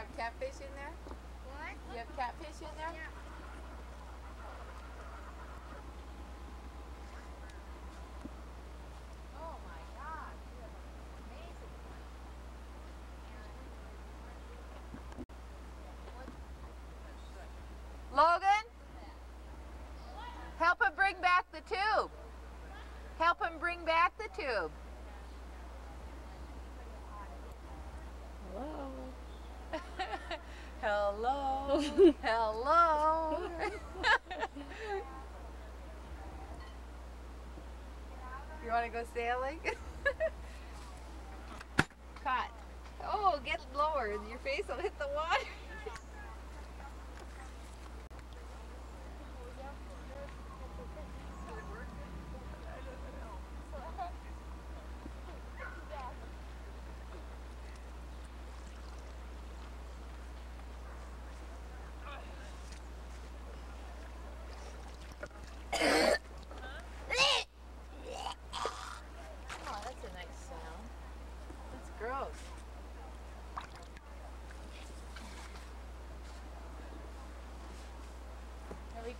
have catfish in there? What? You have catfish in there? Yeah. Oh my God, you have an amazing Logan, help him bring back the tube. Help him bring back the tube. Hello. Hello. Hello. you want to go sailing? Caught. Oh, get lower. Your face will hit the water.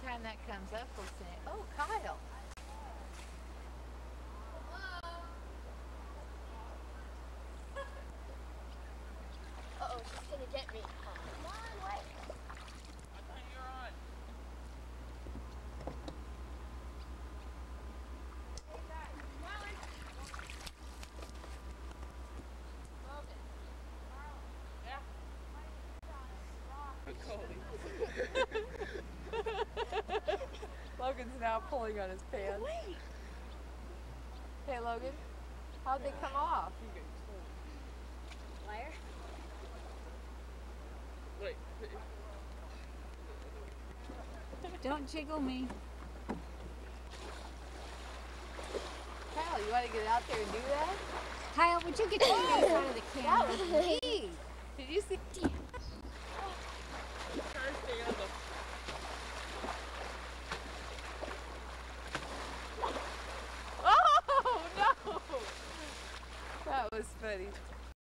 Time that comes up, we'll say, "Oh, Kyle." Uh oh, she's gonna get me. Come on, wait. Logan's now pulling on his pants. Wait. Hey, Logan, how'd they come off? Liar. Wait. Don't jiggle me. Kyle, you want to get out there and do that? Kyle, would you get oh! your face out of the camera? Hey, did you see? Try to stay on the Oh no! That was funny.